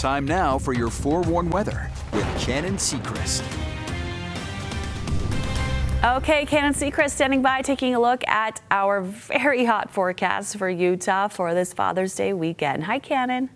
Time now for your forewarned weather with Cannon Secrist. Okay, Cannon Secrist standing by, taking a look at our very hot forecast for Utah for this Father's Day weekend. Hi, Cannon.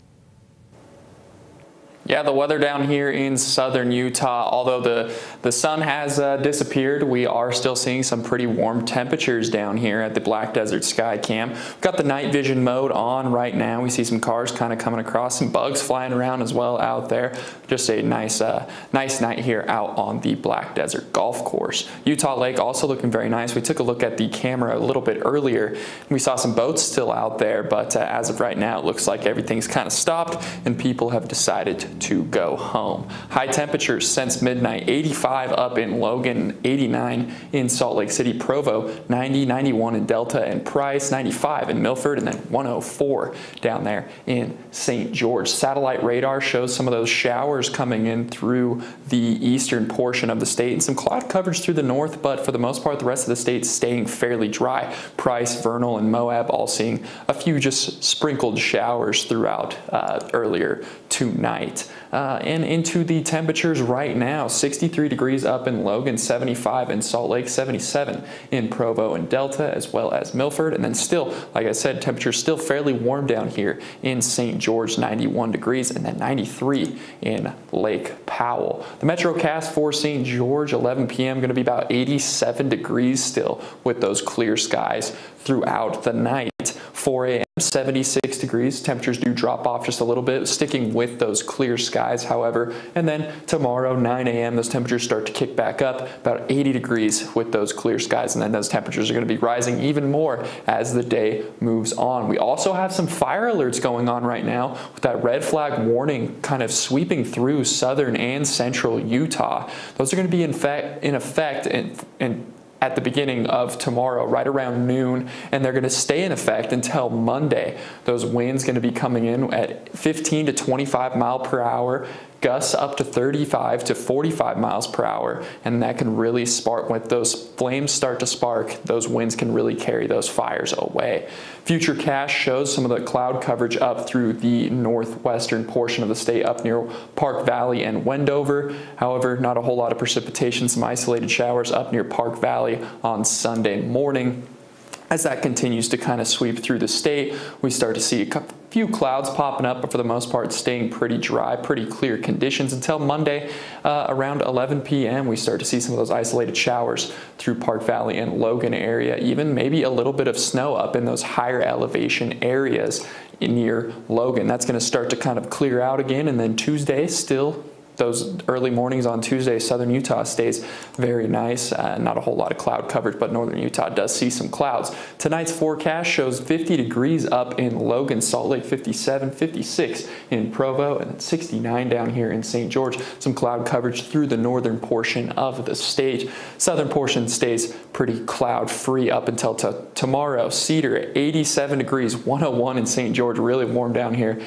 Yeah, the weather down here in southern Utah, although the, the sun has uh, disappeared, we are still seeing some pretty warm temperatures down here at the Black Desert Sky Cam. We've got the night vision mode on right now. We see some cars kind of coming across, some bugs flying around as well out there. Just a nice, uh, nice night here out on the Black Desert Golf Course. Utah Lake also looking very nice. We took a look at the camera a little bit earlier. We saw some boats still out there, but uh, as of right now, it looks like everything's kind of stopped and people have decided to go home. High temperatures since midnight 85 up in Logan, 89 in Salt Lake City, Provo, 90, 91 in Delta and Price, 95 in Milford, and then 104 down there in St. George. Satellite radar shows some of those showers coming in through the eastern portion of the state and some cloud coverage through the north, but for the most part, the rest of the state staying fairly dry. Price, Vernal, and Moab all seeing a few just sprinkled showers throughout uh, earlier tonight. Uh, and into the temperatures right now 63 degrees up in Logan, 75 in Salt Lake, 77 in Provo and Delta, as well as Milford. And then still, like I said, temperatures still fairly warm down here in St. George, 91 degrees, and then 93 in Lake Powell. The Metrocast for St. George, 11 p.m., going to be about 87 degrees still with those clear skies throughout the night. 4 a.m. 76 degrees. Temperatures do drop off just a little bit, sticking with those clear skies, however. And then tomorrow, 9 a.m., those temperatures start to kick back up, about 80 degrees with those clear skies. And then those temperatures are going to be rising even more as the day moves on. We also have some fire alerts going on right now with that red flag warning kind of sweeping through southern and central Utah. Those are going to be in, in effect and, and at the beginning of tomorrow, right around noon, and they're going to stay in effect until Monday. Those winds going to be coming in at 15 to 25 mile per hour, gusts up to 35 to 45 miles per hour, and that can really spark, when those flames start to spark, those winds can really carry those fires away. Futurecast shows some of the cloud coverage up through the northwestern portion of the state up near Park Valley and Wendover. However, not a whole lot of precipitation, some isolated showers up near Park Valley on Sunday morning. As that continues to kind of sweep through the state, we start to see a few clouds popping up, but for the most part staying pretty dry, pretty clear conditions until Monday uh, around 11 p.m. We start to see some of those isolated showers through Park Valley and Logan area, even maybe a little bit of snow up in those higher elevation areas near Logan. That's going to start to kind of clear out again, and then Tuesday still those early mornings on Tuesday, southern Utah stays very nice. Uh, not a whole lot of cloud coverage, but northern Utah does see some clouds. Tonight's forecast shows 50 degrees up in Logan, Salt Lake 57, 56 in Provo, and 69 down here in St. George. Some cloud coverage through the northern portion of the state. Southern portion stays pretty cloud free up until tomorrow. Cedar 87 degrees, 101 in St. George, really warm down here.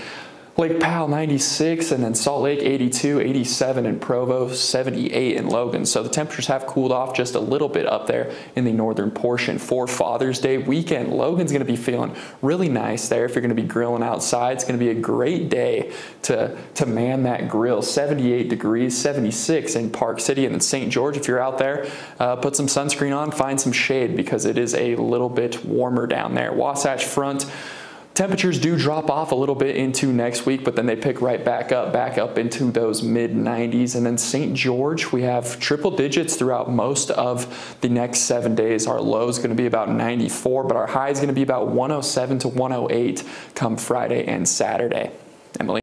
Lake Powell 96 and then Salt Lake 82, 87 in Provo, 78 in Logan. So the temperatures have cooled off just a little bit up there in the northern portion. For Father's Day weekend, Logan's going to be feeling really nice there if you're going to be grilling outside. It's going to be a great day to, to man that grill. 78 degrees, 76 in Park City and then St. George. If you're out there, uh, put some sunscreen on, find some shade because it is a little bit warmer down there. Wasatch Front Temperatures do drop off a little bit into next week, but then they pick right back up, back up into those mid 90s. And then St. George, we have triple digits throughout most of the next seven days. Our low is going to be about 94, but our high is going to be about 107 to 108 come Friday and Saturday. Emily.